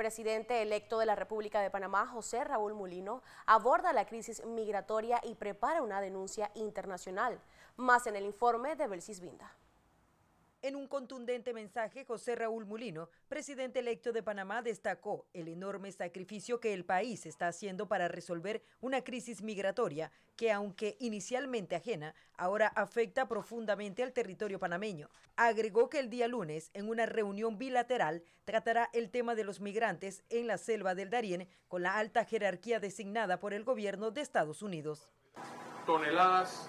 presidente electo de la República de Panamá, José Raúl Mulino, aborda la crisis migratoria y prepara una denuncia internacional. Más en el informe de Belsis Vinda. En un contundente mensaje, José Raúl Mulino, presidente electo de Panamá, destacó el enorme sacrificio que el país está haciendo para resolver una crisis migratoria que, aunque inicialmente ajena, ahora afecta profundamente al territorio panameño. Agregó que el día lunes, en una reunión bilateral, tratará el tema de los migrantes en la selva del Darién con la alta jerarquía designada por el gobierno de Estados Unidos. Toneladas,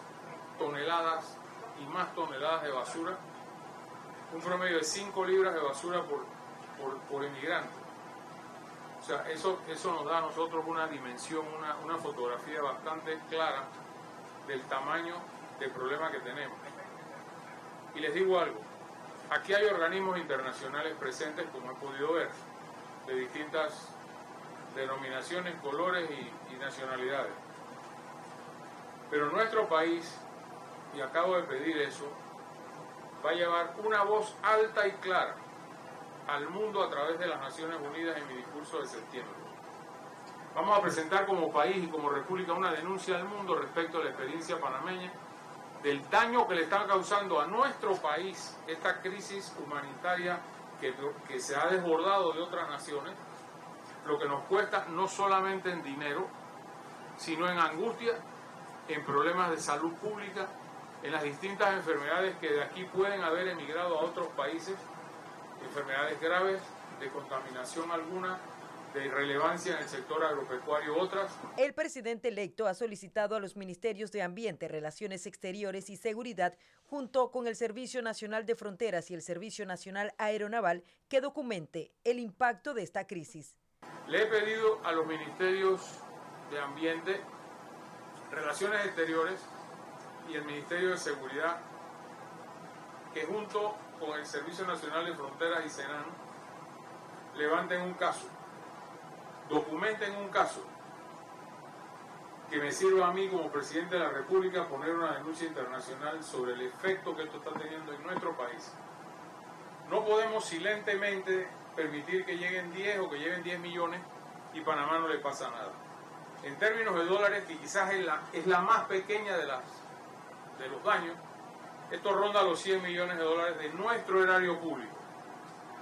toneladas y más toneladas de basura un promedio de 5 libras de basura por, por, inmigrante. O sea, eso, eso nos da a nosotros una dimensión, una, una fotografía bastante clara del tamaño del problema que tenemos. Y les digo algo, aquí hay organismos internacionales presentes, como he podido ver, de distintas denominaciones, colores y nacionalidades. Pero nuestro país, y acabo de pedir eso, va a llevar una voz alta y clara al mundo a través de las Naciones Unidas en mi discurso de septiembre. Vamos a presentar como país y como república una denuncia al mundo respecto a la experiencia panameña del daño que le está causando a nuestro país esta crisis humanitaria que se ha desbordado de otras naciones, lo que nos cuesta no solamente en dinero, sino en angustia, en problemas de salud pública, en las distintas enfermedades que de aquí pueden haber emigrado a otros países, enfermedades graves, de contaminación alguna, de irrelevancia en el sector agropecuario otras. El presidente electo ha solicitado a los ministerios de Ambiente, Relaciones Exteriores y Seguridad, junto con el Servicio Nacional de Fronteras y el Servicio Nacional Aeronaval, que documente el impacto de esta crisis. Le he pedido a los ministerios de Ambiente, Relaciones Exteriores y el Ministerio de Seguridad que junto con el Servicio Nacional de Fronteras y Senan levanten un caso, documenten un caso que me sirva a mí como presidente de la República poner una denuncia internacional sobre el efecto que esto está teniendo en nuestro país. No podemos silentemente permitir que lleguen 10 o que lleguen 10 millones y Panamá no le pasa nada. En términos de dólares, que quizás es la, es la más pequeña de las de los daños, esto ronda los 100 millones de dólares de nuestro erario público.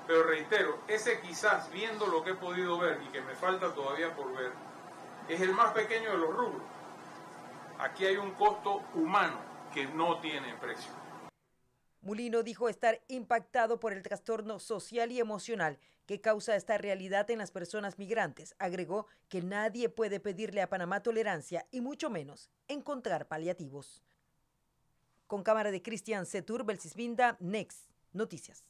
Pero reitero, ese quizás viendo lo que he podido ver y que me falta todavía por ver, es el más pequeño de los rubros. Aquí hay un costo humano que no tiene precio. Mulino dijo estar impactado por el trastorno social y emocional que causa esta realidad en las personas migrantes. Agregó que nadie puede pedirle a Panamá tolerancia y mucho menos encontrar paliativos. Con cámara de Cristian Setur, Belsisbinda, Next Noticias.